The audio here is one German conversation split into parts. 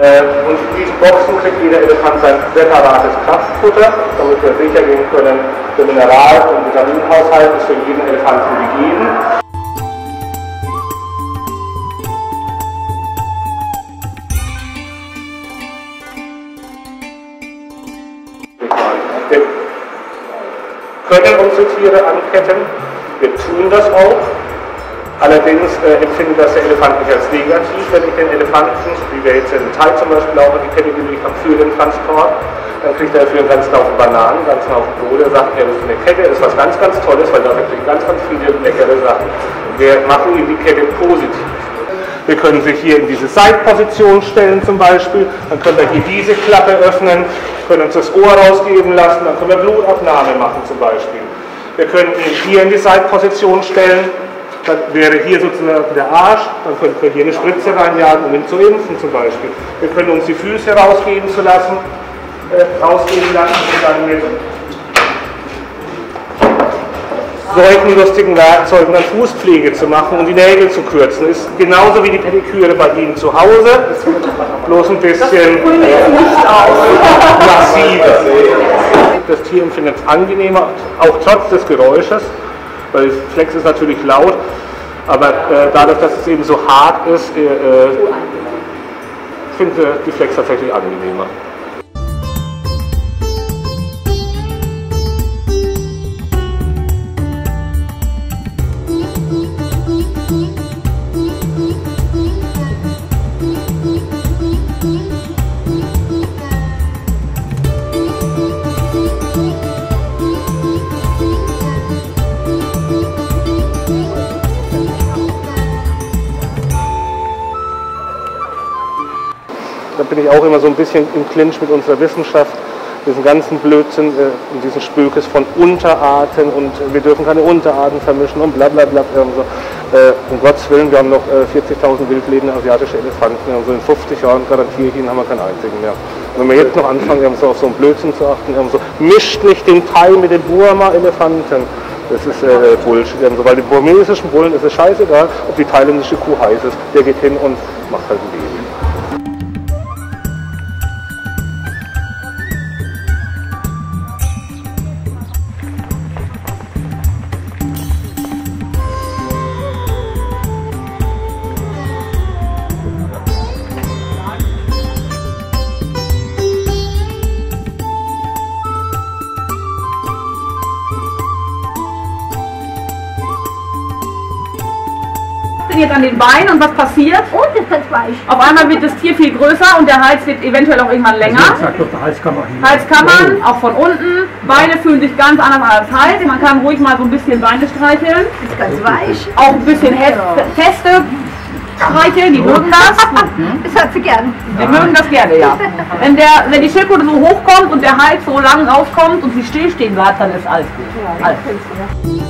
Äh, und in diesen Boxen kriegt jeder Elefant sein separates Kraftfutter, damit wir sicher gehen können, der Mineral- und Vitaminhaushalt ist für jeden Elefanten gegeben. Wir können unsere Tiere anketten, wir tun das auch. Allerdings äh, empfinden das der Elefant nicht als negativ, wenn ich den Elefanten, wie wir jetzt in Thai zum Beispiel auch die Kette gelegt haben, für den Transport, dann kriegt er dafür einen ganzen Haufen Bananen, einen ganzen Haufen Kohle, sagt, ja, das ist eine Kette, das ist was ganz, ganz Tolles, weil dafür kriegt ganz, ganz viele leckere Sachen. Wir machen ihm die Kette positiv. Wir können sie hier in diese Seitposition stellen zum Beispiel, dann können wir hier diese Klappe öffnen, können uns das Ohr rausgeben lassen, dann können wir Blutabnahme machen zum Beispiel. Wir können ihn hier in die Seitposition stellen, dann wäre hier sozusagen der Arsch, dann könnten wir hier eine Spritze reinjagen, um ihn zu impfen zum Beispiel. Wir können uns die Füße rausgeben zu lassen, äh, rausgeben lassen und dann mit solchen lustigen Werkzeugen dann Fußpflege zu machen und die Nägel zu kürzen. Ist genauso wie die Pediküre bei Ihnen zu Hause, bloß ein bisschen massiver. Das Tier empfindet es angenehmer, auch trotz des Geräusches, weil Flex ist natürlich laut, aber äh, dadurch, dass es eben so hart ist, äh, äh, finde die Flex tatsächlich angenehmer. Da bin ich auch immer so ein bisschen im Clinch mit unserer Wissenschaft, diesen ganzen Blödsinn äh, und diesen Spökes von Unterarten und äh, wir dürfen keine Unterarten vermischen und bla bla bla. Und so. äh, um Gottes Willen, wir haben noch äh, 40.000 wildlebende asiatische Elefanten und so in 50 Jahren garantiere ich Ihnen, haben wir keinen einzigen mehr. Wenn wir jetzt noch anfangen, so auf so einen Blödsinn zu achten, so, mischt nicht den Thai mit den Burma-Elefanten. Das ist äh, Bullshit. So, weil den burmesischen Bullen ist es scheißegal, ob die thailändische Kuh heiß ist. Der geht hin und macht halt ein Baby. Jetzt an den Beinen und was passiert? Und es wird weich. Auf einmal wird das Tier viel größer und der Hals wird eventuell auch irgendwann länger. Sagt doch, der Hals kann man hin. Hals kann man, auch von unten. Beine fühlen sich ganz anders an als Hals. Man kann ruhig mal so ein bisschen Beine streicheln. Ist ganz weich. Auch ein bisschen he feste streicheln, die mögen das. Das hat sie gern. Die mögen das gerne, ja. Wenn, der, wenn die Schildkröte so hochkommt und der Hals so lang rauskommt und sie stillstehen bleibt, dann ist alles gut. Alles.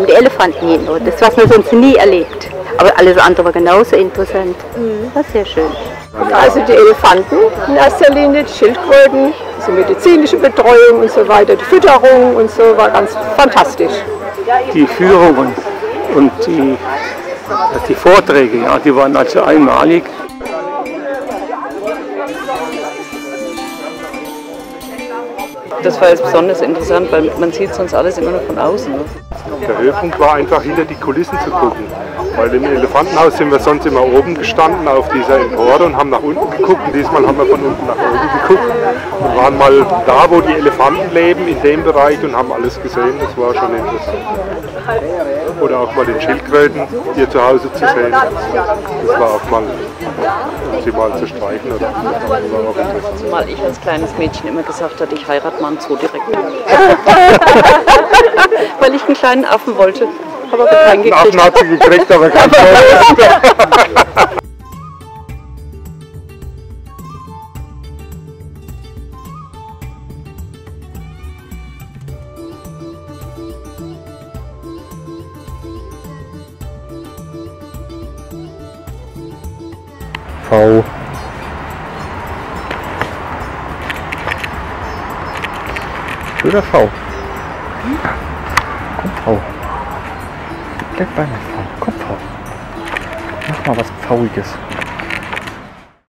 Allem die Elefanten jeden Ort. Das, was man sonst nie erlebt. Aber alles andere war genauso interessant. Das ist sehr schön. Also die Elefanten in erster Linie, die Schildkröten, die medizinische Betreuung und so weiter, die Fütterung und so war ganz fantastisch. Die Führungen und die, die Vorträge, ja, die waren also einmalig. Das war jetzt besonders interessant, weil man sieht sonst alles immer nur von außen. Der Höhepunkt war einfach hinter die Kulissen zu gucken. Weil im Elefantenhaus sind wir sonst immer oben gestanden auf dieser Empore und haben nach unten geguckt. Und diesmal haben wir von unten nach oben geguckt und waren mal da, wo die Elefanten leben, in dem Bereich und haben alles gesehen. Das war schon interessant. Oder auch mal den Schildkröten hier zu Hause zu sehen. Das war auch mal, um sie mal zu streichen oder das war auch interessant. Zumal ich als kleines Mädchen immer gesagt hatte, ich heirate mal einen Zoodirektor. weil ich einen kleinen Affen wollte. Aber keinen Einen Affen gekriegt. hat sie gekriegt, aber kein V. Schöner V. Komm V. Bleib bei mir V. Komm V. Mach mal was Pfauiges.